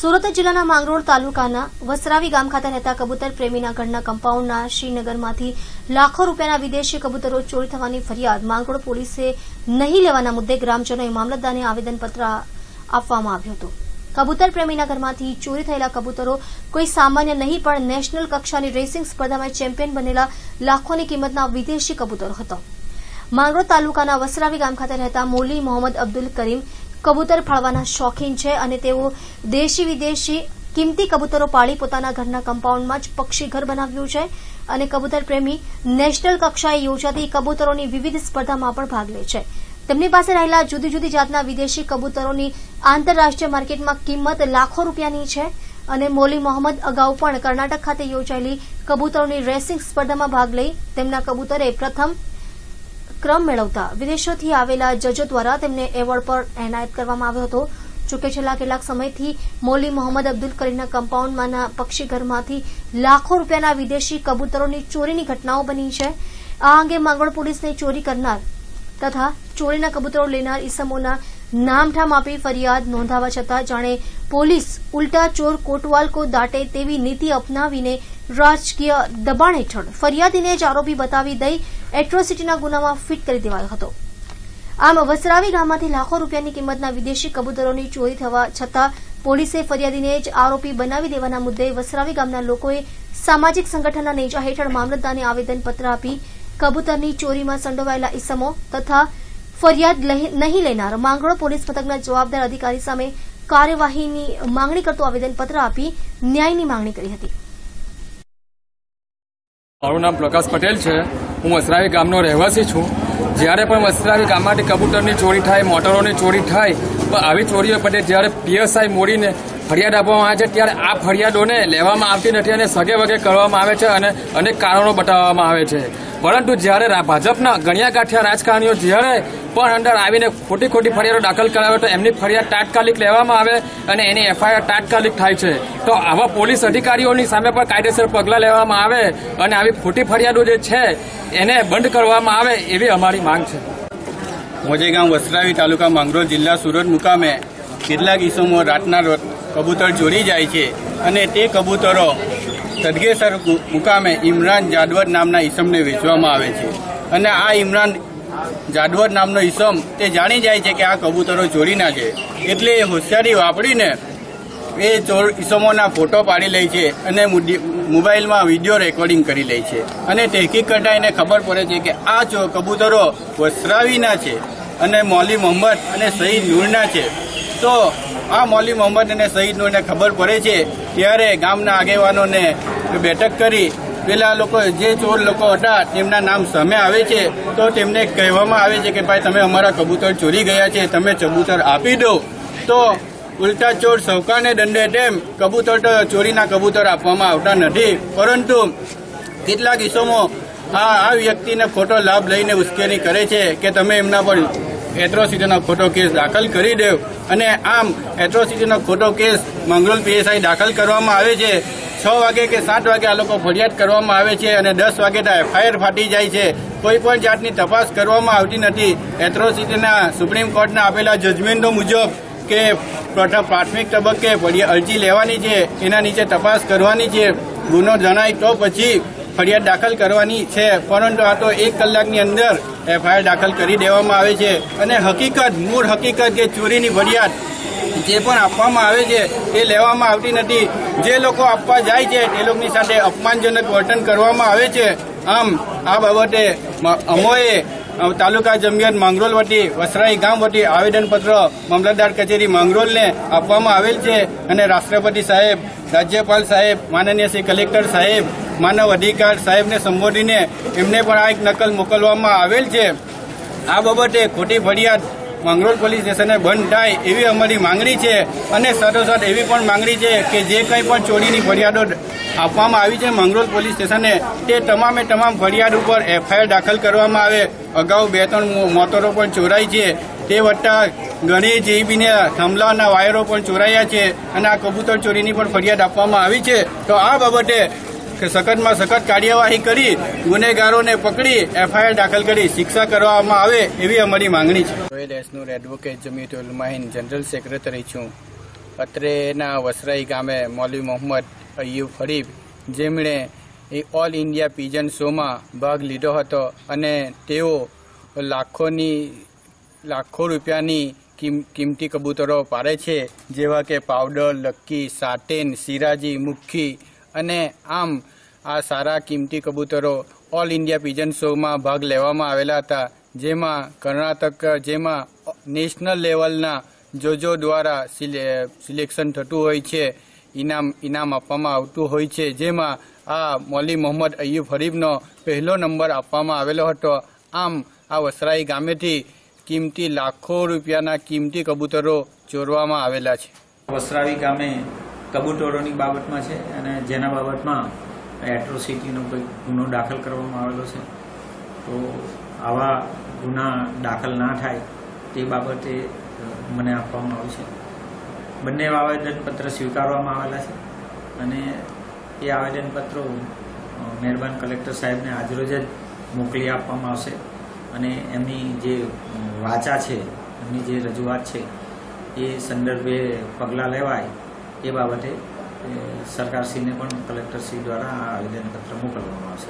સુરત જિલ્લાના માંગરોળ તાલુકાના વસરાવી ગામ ખાતે રહેતા કબૂતર પ્રેમીના ઘરના કમ્પાઉન્ડના શ્રીનગરમાંથી લાખો રૂપિયાના વિદેશી કબૂતરો ચોરી થવાની ફરિયાદ માંગરોળ પોલીસે નહીં લેવાના મુદ્દે ગ્રામજનોએ મામલતદારને આવેદનપત્ર આપવામાં આવ્યું હતું. કબૂતર પ્રેમીના ઘરમાંથી ચોરી થયેલા કબૂતરો કોઈ સામાન્ય નહીં, પણ નેશનલ કક્ષાની રેસિંગ સ્પર્ધામાં ચેમ્પિયન બનેલા લાખોની કિંમતના વિદેશી કબૂતરો હતો. માંગરોળ તાલુકાના વસરાવી ગામ ખાતે રહેતા મોલી મોહમ્મદ અબ્દુલ કરીમ કબૂતર ફાળવાના શોખીન છે અને તેઓ દેશી વિદેશી કિંમતી કબૂતરો પાળી પોતાના ઘરના કમ્પાઉન્ડમાં જ પક્ષી ઘર બનાવ્યું છે અને કબૂતર પ્રેમી નેશનલ કક્ષાએ યોજાતી કબૂતરોની વિવિધ સ્પર્ધામાં પણ ભાગ લે છે. તેમની પાસે રહેલા જુદી જુદી જાતના વિદેશી કબૂતરોની આંતરરાષ્ટ્રીય માર્કેટમાં કિંમત લાખો રૂપિયાની છે અને મોલી મોહમ્મદ અગાઉ પણ કર્ણાટક ખાતે યોજાયેલી કબૂતરોની રેસિંગ સ્પર્ધામાં ભાગ લઈ તેમના કબૂતરે પ્રથમ ક્રમ મેળવતા વિદેશોથી આવેલા જજો દ્વારા તેમને એવોર્ડ પર એનાયત કરવામાં આવ્યો હતો. જોકે છેલ્લા કેટલાક સમયથી મોલી મોહમ્મદ અબ્દુલ કરીમના કમ્પાઉન્ડમાંના પક્ષીઘરમાંથી લાખો રૂપિયાના વિદેશી કબૂતરોની ચોરીની ઘટનાઓ બની છે. આ અંગે માંગરોળ પોલીસને ચોરી કરનાર તથા ચોરીના કબૂતરો લેનાર ઇસમોના નામઠામ આપી ફરિયાદ નોંધાવા છતાં જાણે પોલીસ ઉલટા ચોર કોટવાલ કો દાટે તેવી નીતિ અપનાવીને રાજકીય દબાણ હેઠળ ફરિયાદીને જ આરોપી બતાવી દઈ એટ્રોસિટીના ગુનામાં ફિટ કરી દેવાયો હતો. આમ, વસરાવી ગામમાંથી લાખો રૂપિયાની કિંમતના વિદેશી કબૂતરોની ચોરી થવા છતાં પોલીસે ફરિયાદીને જ આરોપી બનાવી દેવાના મુદ્દે વસરાવી ગામના લોકોએ સામાજિક સંગઠનના નેજા હેઠળ મામલતદારને આવેદનપત્ર આપી કબૂતરની ચોરીમાં સંડોવાયેલા ઇસમો તથા ફરિયાદ નહીં લેનાર માંગરોળ પોલીસ મથકના જવાબદાર અધિકારી સામે કાર્યવાહીની માંગણી કરતું આવેદનપત્ર આપી ન્યાયની માંગણી કરી હતી. મારું નામ પ્રકાશ પટેલ છે. હું વસ્ત્રાવી ગામનો રહેવાસી છું. જ્યારે પણ વસ્ત્રાવી ગામમાંથી કબૂતરની ચોરી થાય, મોટરોની ચોરી થાય પણ આવી ચોરીઓ પડે, જ્યારે પીએસઆઈ મોડીને ફરિયાદ આપવામાં આવે છે, ત્યારે આ ફરિયાદોને લેવામાં આવતી નથી અને સગે વગે કરવામાં આવે છે અને અનેક કારણો બતાવવામાં આવે છે. પરંતુ જ્યારે ભાજપના ગણ્યા ગાંઠિયા રાજકારણીઓ જ્યારે પણ અંદર આવીને ખોટી ખોટી ફરિયાદો દાખલ કરાવે તો એમની ફરિયાદ તાત્કાલિક લેવામાં આવે અને એની એફઆઈઆર તાત્કાલિક થાય છે. તો આવા પોલીસ અધિકારીઓની સામે પણ કાયદેસર પગલાં લેવામાં આવે અને આવી ખોટી ફરિયાદો જે છે, એને બંધ કરવામાં આવે એવી અમારી માંગ છે. મોજેગામ વસ્ત્રાવી તાલુકા માંગરોળ જિલ્લા સુરત મુકામે કેટલાક ઈસમો રાતના કબૂતર ચોરી જાય છે અને તે કબૂતરો તદગેસર મુકામે ઇમરાન જાદવત નામના ઈસમને વેચવામાં આવે છે. અને આ ઇમરાન જાદવર નામનો ઈસમ તે જાણી જાય છે કે આ કબૂતરો ચોરીના છે. એટલે એ હોશિયારી વાપરીને એ ચોર, ઈસમોના ફોટો પાડી લે છે અને મોબાઈલમાં વીડિયો રેકોર્ડિંગ કરી લે છે. અને તહેકીક કટાઈને ખબર પડે છે કે આ કબૂતરો વસરાવીના છે અને મૌલી મોહમ્મદ અને સઈદ નૂરના છે. તો આ મૌલી મોહમ્મદ અને શહીદ એને ખબર પડે છે, ત્યારે ગામના આગેવાનોને બેઠક કરી. પેલા લોકો, જે ચોર લોકો હતા, તેમના નામ સામે આવે છે. તો તેમને કહેવામાં આવે છે કે, ભાઈ, તમે અમારા કબૂતર ચોરી ગયા છે, તમે કબૂતર આપી દો. તો ઉલટા ચોર સૌકાને દંડે તેમ કબૂતર ચોરીના કબૂતર આપવામાં આવતા નથી. પરંતુ કેટલાક ઇસમો આ આ વ્યક્તિને ખોટો લાભ લઈને ઉશ્કેરણી કરે છે કે, તમે એમના પર એટ્રોસિટીનો ખોટો કેસ દાખલ કરી દેવ. અને આમ એટ્રોસિટીનો ખોટો કેસ મંગરોલ પીએસઆઈ દાખલ કરવામાં આવે છે. છ વાગે કે સાત વાગે આ લોકો ફરિયાદ કરવામાં આવે છે અને દસ વાગે એફઆઈઆર ફાટી જાય છે. કોઈ પણ જાતની તપાસ કરવામાં આવતી નથી. એટ્રોસિટીના સુપ્રીમ કોર્ટના આપેલા જજમેન્ટો મુજબ કે પ્રથમ પ્રાથમિક તબક્કે અરજી લેવાની છે, એના નીચે તપાસ કરવાની છે. ગુનો જણાય તો પછી ફરિયાદ દાખલ કરવાની છે. પરંતુ આ તો એક કલાકની અંદર એફઆઈઆર દાખલ કરી દેવામાં આવે છે અને હકીકત, મૂળ હકીકત કે ચોરીની ફરિયાદ જે પણ આપવામાં આવે છે, એ લેવામાં આવતી નથી. જે લોકો આપવા જાય છે, તે લોકોની સાથે અપમાનજનક વર્તન કરવામાં આવે છે. આમ, આ બાબતે અમોએ તાલુકા જમિયત માંગરોલ વતી, વસરાઈ ગામ વતી આવેદનપત્ર મામલતદાર કચેરી માંગરોલને આપવામાં આવેલ છે અને રાષ્ટ્રપતિ સાહેબ, રાજ્યપાલ સાહેબ, માનનીય શ્રી કલેક્ટર સાહેબ, માનવ અધિકાર સાહેબને સંબોધીને એમને પણ આ એક નકલ મોકલવામાં આવેલ છે. આ બાબતે ખોટી ફરિયાદ માંગરોળ પોલીસ સ્ટેશને બંધ થાય એવી અમારી માંગણી છે અને સાથોસાથ એવી પણ માંગણી છે કે જે કંઈ પણ ચોરીની ફરિયાદો આપવામાં આવી છે મંગરોળ પોલીસ સ્ટેશને, તે તમામે તમામ ફરિયાદ ઉપર એફઆઈઆર દાખલ કરવામાં આવે. અગાઉ બે ત્રણ મોટરો પણ ચોરાઈ છે. તે વત્તા ઘણી જેબીને થાંભલાના વાયરો પણ ચોરાયા છે અને આ કબૂતર ચોરીની પણ ફરિયાદ આપવામાં આવી છે. તો આ બાબતે સખતમાં સખત કાર્યવાહી કરી, ગુનેગારોને પકડી, એફઆઈઆર દાખલ કરી, શિક્ષા કરવામાં આવે એવી અમારી માંગણી છે. રોયલ એસનુર એડવોકેટ જમીતુલ માહિન જનરલ સેક્રેટરી છું. અત્રેના વસરાઈ ગામે મૌલવી મોહમ્મદ અયુબ ફરીફ જેમણે એ ઓલ ઇન્ડિયા પીજન શોમાં ભાગ લીધો હતો અને તેઓ લાખોની, લાખો રૂપિયાની કિમ- કિંમતી કબૂતરો પાડે છે, જેવા કે પાવડર લક્કી, સાટેન, સિરાજી, મુખી અને આમ આ સારા કિંમતી કબૂતરો ઓલ ઇન્ડિયા પિજન શોમાં ભાગ લેવામાં આવેલા હતા, જેમાં કર્ણાટક, જેમાં નેશનલ લેવલના જોજો દ્વારા સિલેક્શન થતું હોય છે, ઇનામ ઇનામ આપવામાં આવતું હોય છે, જેમાં આ મૌલી મોહમ્મદ અયુબ હરીફનો પહેલો નંબર આપવામાં આવેલો હતો. આમ, આ વસરાઈ ગામેથી કિંમતી લાખો રૂપિયાના કિંમતી કબૂતરો ચોરવામાં આવેલા છે. વસરાવી ગામે કબૂતરોની બાબતમાં છે અને જેના બાબતમાં એટ્રોસિટીનો કોઈ ગુનો દાખલ કરવામાં આવેલો છે. તો આવા ગુના દાખલ ના થાય તે બાબતે મને આપવામાં આવ્યું છે. બંને આવેદનપત્ર સ્વીકારવામાં આવેલા છે અને એ આવેદનપત્રો મહેરબાન કલેક્ટર સાહેબને આજરોજ જ મોકલી આપવામાં આવશે અને એમની જે વાચા છે, એમની જે રજૂઆત છે એ સંદર્ભે પગલાં લેવાય એ બાબતે સરકારશ્રીને પણ કલેક્ટરશ્રી દ્વારા આ આવેદનપત્ર મોકલવામાં આવશે.